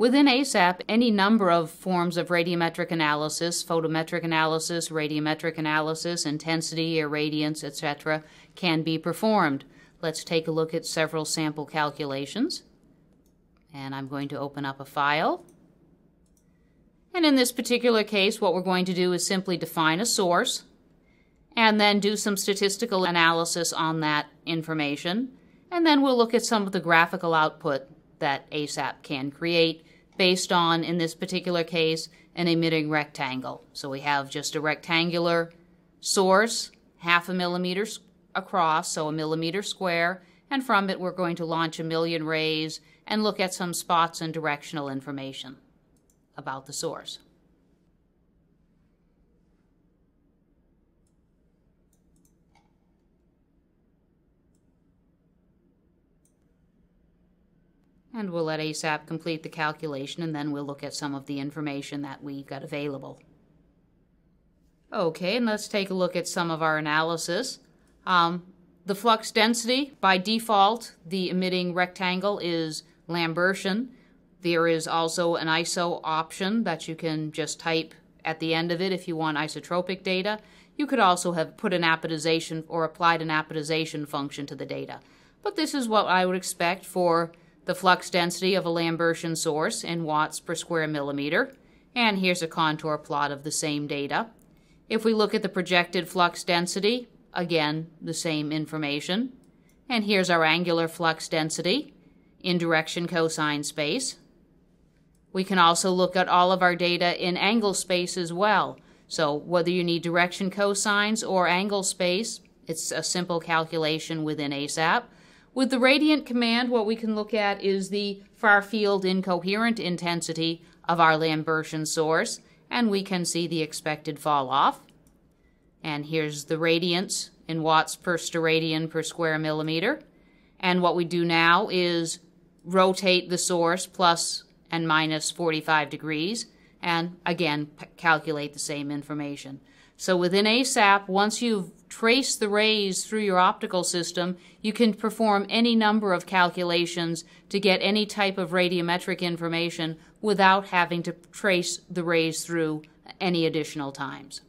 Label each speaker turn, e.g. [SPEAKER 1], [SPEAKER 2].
[SPEAKER 1] Within ASAP, any number of forms of radiometric analysis, photometric analysis, radiometric analysis, intensity, irradiance, etc., can be performed. Let's take a look at several sample calculations. And I'm going to open up a file. And in this particular case, what we're going to do is simply define a source and then do some statistical analysis on that information. And then we'll look at some of the graphical output that ASAP can create based on, in this particular case, an emitting rectangle. So we have just a rectangular source, half a millimeter across, so a millimeter square, and from it we're going to launch a million rays and look at some spots and directional information about the source. And we'll let ASAP complete the calculation and then we'll look at some of the information that we've got available. Okay, and let's take a look at some of our analysis. Um, the flux density, by default, the emitting rectangle is Lambertian. There is also an ISO option that you can just type at the end of it if you want isotropic data. You could also have put an apodization or applied an apodization function to the data. But this is what I would expect for the flux density of a Lambertian source in watts per square millimeter, and here's a contour plot of the same data. If we look at the projected flux density, again, the same information. And here's our angular flux density in direction cosine space. We can also look at all of our data in angle space as well. So whether you need direction cosines or angle space, it's a simple calculation within ASAP. With the radiant command, what we can look at is the far field incoherent intensity of our Lambertian source, and we can see the expected fall off. And here's the radiance in watts per steradian per square millimeter. And what we do now is rotate the source plus and minus 45 degrees, and again, calculate the same information. So within ASAP, once you've trace the rays through your optical system, you can perform any number of calculations to get any type of radiometric information without having to trace the rays through any additional times.